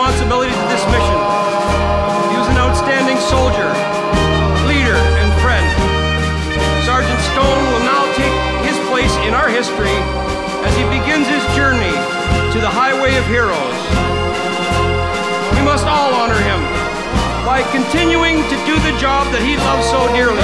responsibility to this mission. He was an outstanding soldier, leader, and friend. Sergeant Stone will now take his place in our history as he begins his journey to the highway of heroes. We must all honor him by continuing to do the job that he loves so dearly.